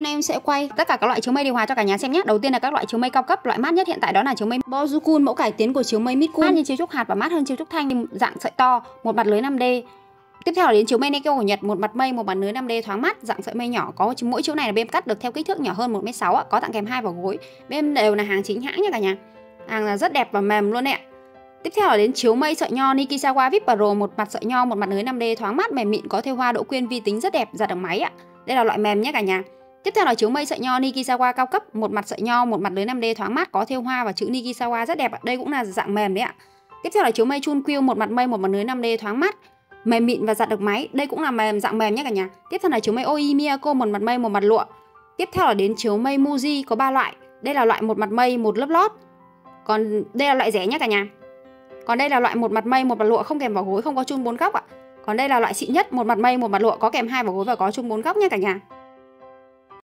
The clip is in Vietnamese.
Nay em sẽ quay tất cả các loại chiếu mây điều hòa cho cả nhà xem nhé. Đầu tiên là các loại chiếu mây cao cấp, loại mát nhất hiện tại đó là chiếu mây Bozukun, mẫu cải tiến của chiếu mây Midcool. Mát như chiếu trúc hạt và mát hơn chiếu trúc thanh, dạng sợi to, một mặt lưới 5D. Tiếp theo là đến chiếu mây Nekio của Nhật, một mặt mây, một mặt lưới 5D thoáng mát, dạng sợi mây nhỏ. Có mỗi chiếu này là bên cắt được theo kích thước nhỏ hơn 1m6 có tặng kèm hai vỏ gối. Bên đều là hàng chính hãng nha cả nhà. Hàng là rất đẹp và mềm luôn ạ. Tiếp theo là đến chiếu mây sợi nho Nikisawa VIP Pro, một mặt sợi nho, một mặt lưới 5D thoáng mát mềm mịn có thêu hoa độ quyên vi tính rất đẹp, giặt được máy ạ. Đây là loại mềm nhé cả nhà. Tiếp theo là chiếu mây sợi nho Nikisawa cao cấp, một mặt sợi nho, một mặt lưới 5D thoáng mát có thêu hoa và chữ Nikisawa rất đẹp ạ. Đây cũng là dạng mềm đấy ạ. Tiếp theo là chiếu mây chun quill, một mặt mây, một mặt lưới 5D thoáng mát, mềm mịn và giặt được máy. Đây cũng là mềm dạng mềm nhé cả nhà. Tiếp theo là chiếu mây Oi Miyako, một mặt mây, một mặt lụa. Tiếp theo là đến chiếu mây Muji có ba loại. Đây là loại một mặt mây, một lớp lót. Còn đây là loại rẻ nhé cả nhà. Còn đây là loại một mặt mây, một mặt lụa không kèm vỏ gối, không có chun bốn góc ạ. Còn đây là loại xịn nhất, một mặt mây, một mặt lụa có kèm hai vỏ gối và có chung bốn góc nha cả nhà.